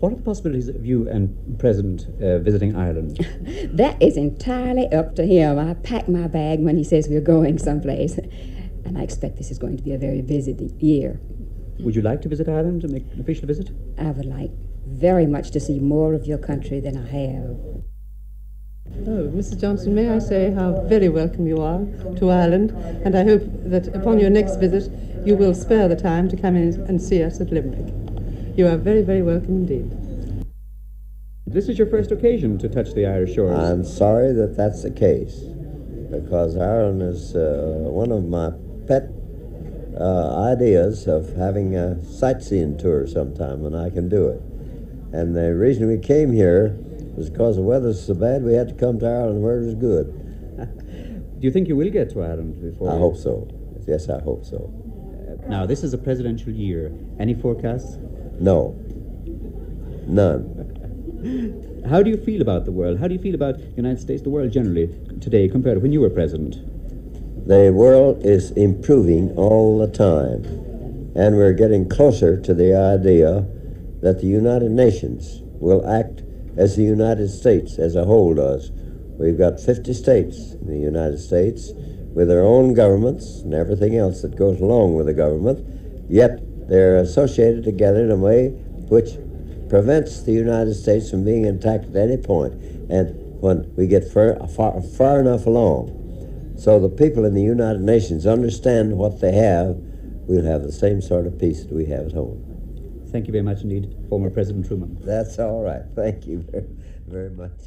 What are the possibilities of you and President uh, visiting Ireland? That is entirely up to him. I pack my bag when he says we're going someplace. And I expect this is going to be a very busy year. Would you like to visit Ireland and make an official visit? I would like very much to see more of your country than I have. Oh, Mrs. Johnson, may I say how very welcome you are to Ireland, and I hope that upon your next visit you will spare the time to come in and see us at Limerick. You are very, very welcome indeed. This is your first occasion to touch the Irish shores. I'm sorry that that's the case, because Ireland is uh, one of my pet uh, ideas of having a sightseeing tour sometime when I can do it. And the reason we came here was because the weather's so bad we had to come to Ireland where it was good. Do you think you will get to Ireland before? I you- hope so. Yes, I hope so. Now, this is a presidential year. Any forecasts? No. None. How do you feel about the world? How do you feel about the United States, the world generally, today compared to when you were president? The world is improving all the time, and we're getting closer to the idea that the United Nations will act as the United States as a whole does. We've got 50 states in the United States with their own governments and everything else that goes along with the government, yet they're associated together in a way which prevents the United States from being attacked at any point. And when we get far, far, far enough along, so the people in the United Nations understand what they have, we'll have the same sort of peace that we have at home. Thank you very much indeed, former President Truman. That's all right. Thank you very, very much.